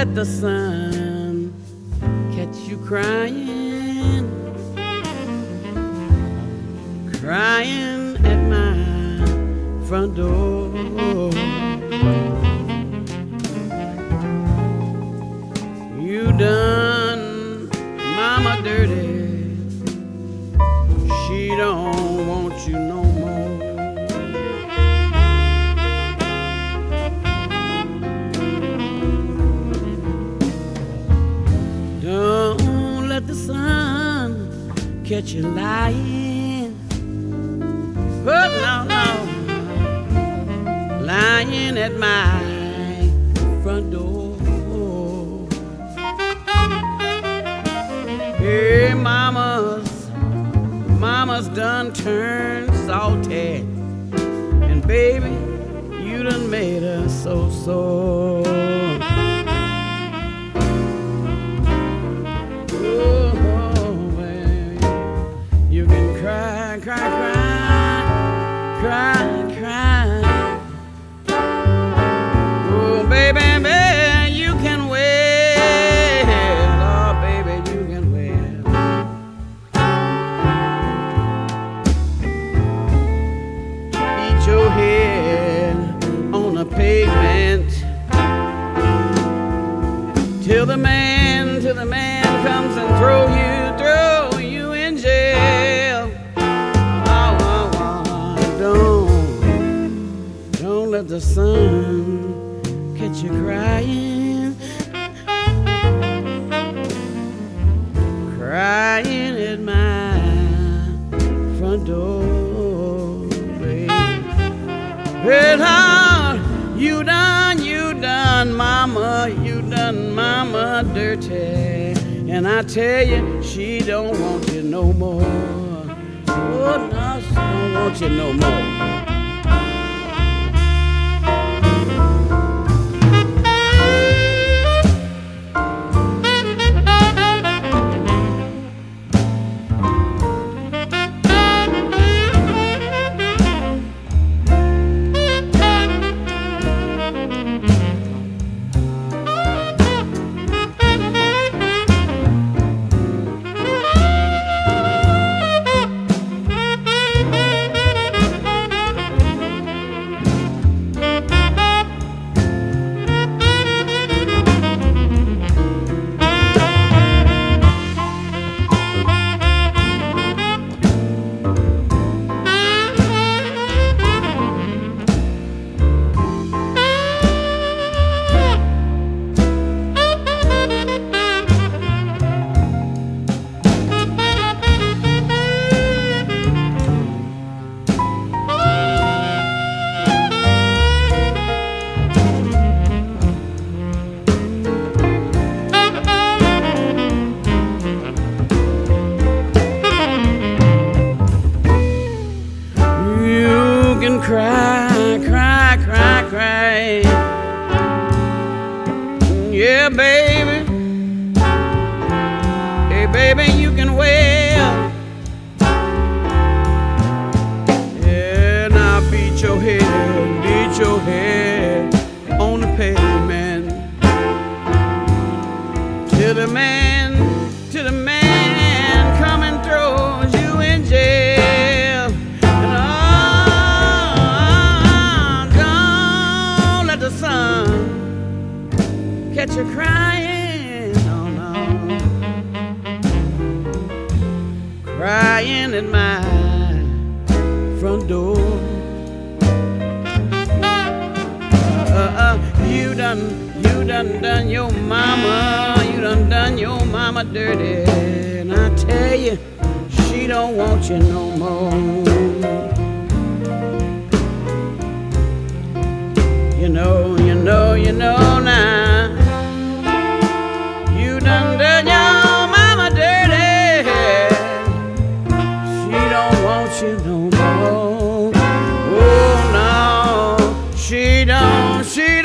Let the sun catch you crying, crying at my front door. You done mama dirty. She don't want you no let the sun catch you lying. Oh, no, no. Lying at my front door. Hey, mamas, mamas done turned salty. And baby, you done made her so sore. Throw you, throw you in jail. Oh, oh, oh, don't, don't let the sun catch you crying, crying at my front door. Well, how you done, you done, mama, you done, mama, dirty. And I tell you, she don't want you no more. Oh, no, she don't want you no more. Cry, cry, cry, cry. Yeah, baby. Hey, baby, you done, you done done your mama, you done done your mama dirty. And I tell you, she don't want you no more. You know, you know, you know now. You done done your mama dirty. She don't want you no more. Oh no, she don't, she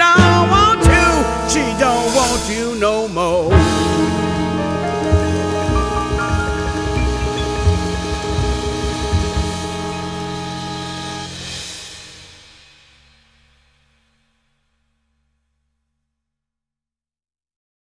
no more.